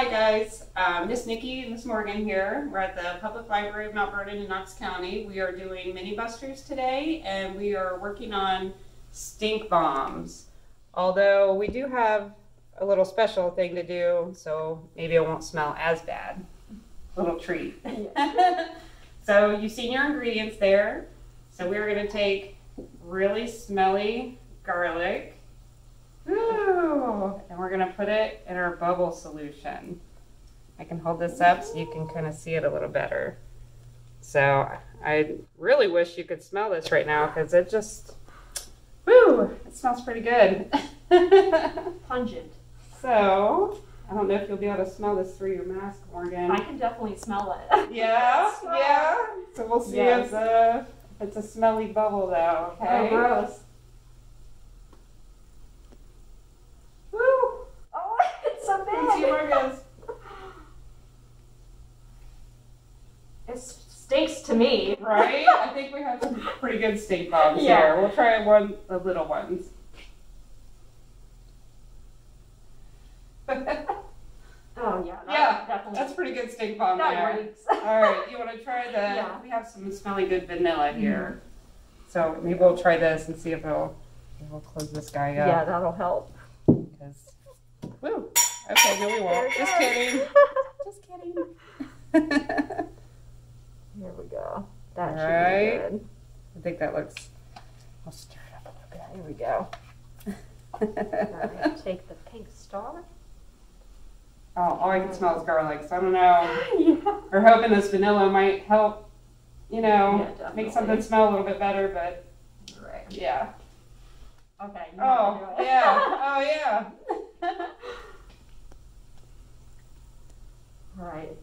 Hi guys, um, Miss Nikki and Miss Morgan here. We're at the Public Library of Mount Vernon in Knox County. We are doing MiniBusters today and we are working on stink bombs. Although we do have a little special thing to do, so maybe it won't smell as bad. Little treat. so you've seen your ingredients there. So we're gonna take really smelly garlic. Ooh, and we're gonna put it in our bubble solution. I can hold this up so you can kind of see it a little better. So I really wish you could smell this right now because it just, woo, it smells pretty good. Pungent. so I don't know if you'll be able to smell this through your mask, Morgan. I can definitely smell it. Yeah, yeah. So we'll see Yes. if, uh, if it's a smelly bubble though, okay? Oh, gross. Woo! Oh, it's so Let's see where big. it goes. It stinks to me. Right? I think we have some pretty good steak bombs Yeah. here. We'll try one, the little ones. Oh yeah. That Yeah, definitely. That's pretty good steak bomb that there. reeks. All right, you want to try the? Yeah. We have some smelly good vanilla mm-hmm. here, so maybe we'll try this and see if it'll. We'll close this guy up. Yeah, that'll help. Because. Woo. Okay, no, we won't. Just kidding. Just kidding. Here. That All should right. be good. I think that looks. I'll stir it up a little bit. Here we go. All right, take the pink star. Oh, all I can smell is garlic, so I don't know. yeah. We're hoping this vanilla might help, you know, Yeah, make something smell a little bit better, but Right. yeah. Okay. Oh, to do oh, it. yeah. Oh, yeah. All right.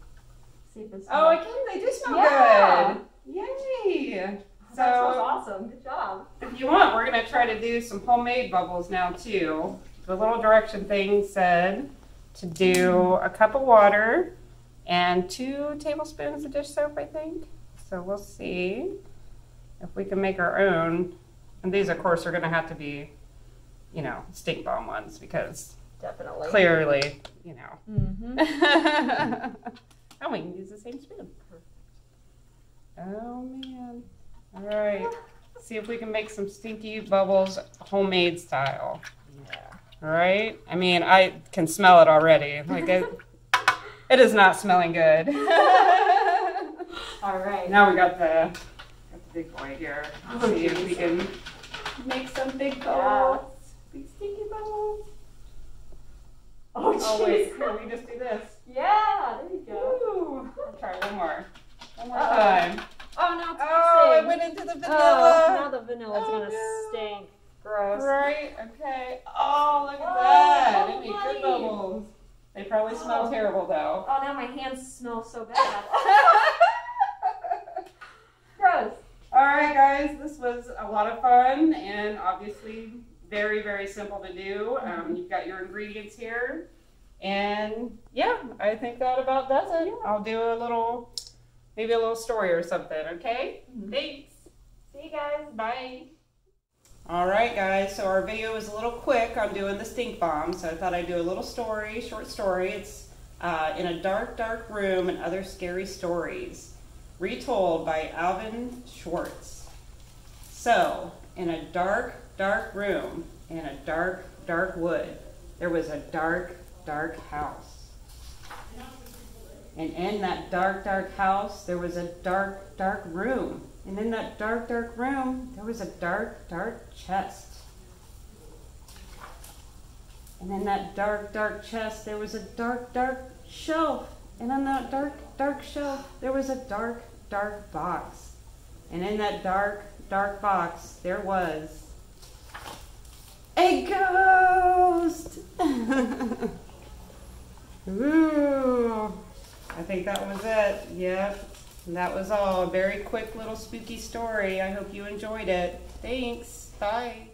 See if this. Oh, I can. They do smell Yeah. good. Yay. That smells So, awesome. Good job. if you want, we're going to try to do some homemade bubbles now, too. The little direction thing said to do a cup of water and two tablespoons of dish soap, I think. So we'll see if we can make our own. And these, of course, are going to have to be, you know, stink bomb ones because Definitely. clearly, you know. Mm-hmm. oh, we can use the same spoon. Oh man. All right. See if we can make some stinky bubbles homemade style. Yeah. All right. I mean, I can smell it already. Like it, it is not smelling good. All right. now we got the, got the big boy here. Let's Oh, see if we can make some big Yeah. bubbles. Big stinky bubbles. Oh, Oh wait, jeez. here we just do this. Yeah. There you go. Ooh. I'll try one more. One more Uh-oh. time. Oh no, it's Oh, it mixing. went into the Oh, vanilla. now the vanilla's Oh, gonna no. stink. Gross. Right, okay. Oh, look at Oh, that. It oh, made good bubbles. They probably smell Oh. terrible though. Oh, now my hands smell so bad. Gross. All right, guys, this was a lot of fun and obviously very, very simple to do. Um, you've got your ingredients here. And yeah, I think that about does it. I'll do a little, maybe a little story or something, okay? Thanks. Bye. All right, guys. So our video was a little quick on doing the stink bomb, so I thought I'd do a little story, short story. It's uh, in a dark, dark room and other scary stories, retold by Alvin Schwartz. So, in a dark, dark room in a dark, dark wood, there was a dark, dark house. And in that dark, dark house, there was a dark, dark room. And in that dark, dark room, there was a dark, dark chest. And in that dark, dark chest, there was a dark, dark shelf. And on that dark, dark shelf, there was a dark, dark box. And in that dark, dark box, there was a ghost. Ooh. I think that was it. Yep. That was all. A very quick little spooky story. I hope you enjoyed it. Thanks. Bye.